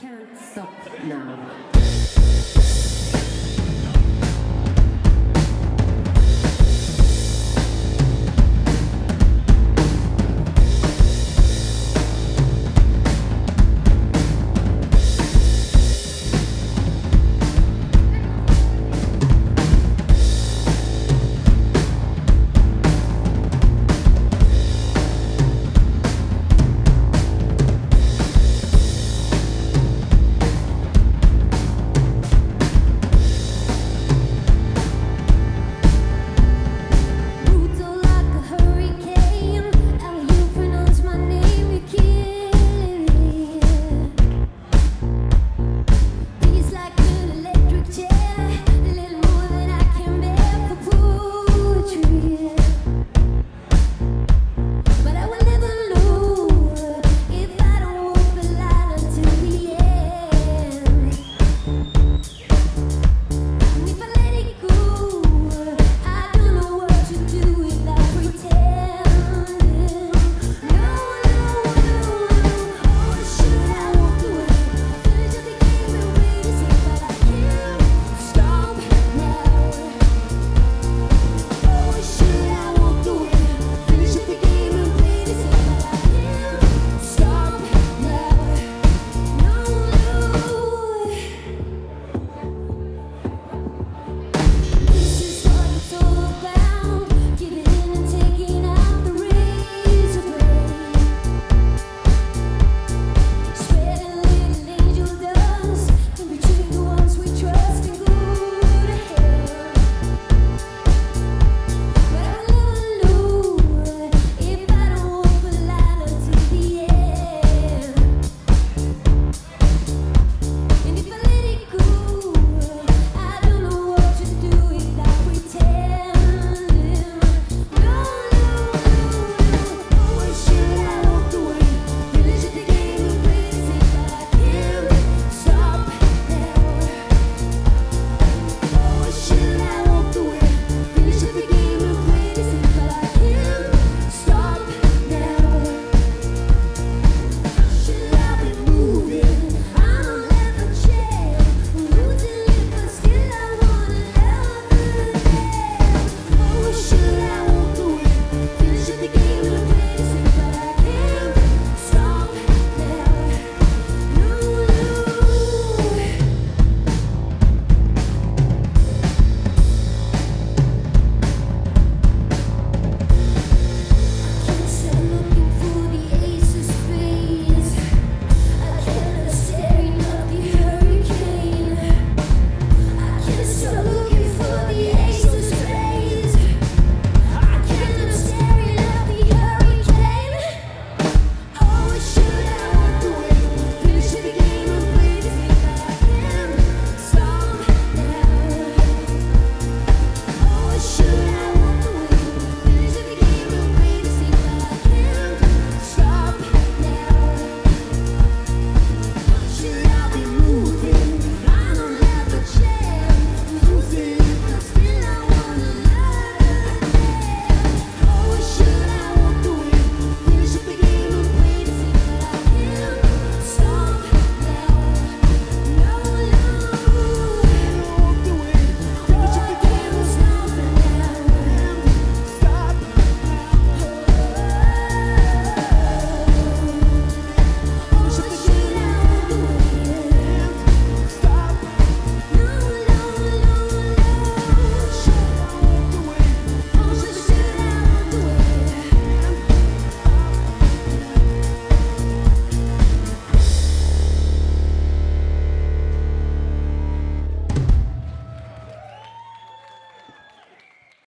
Can't stop now.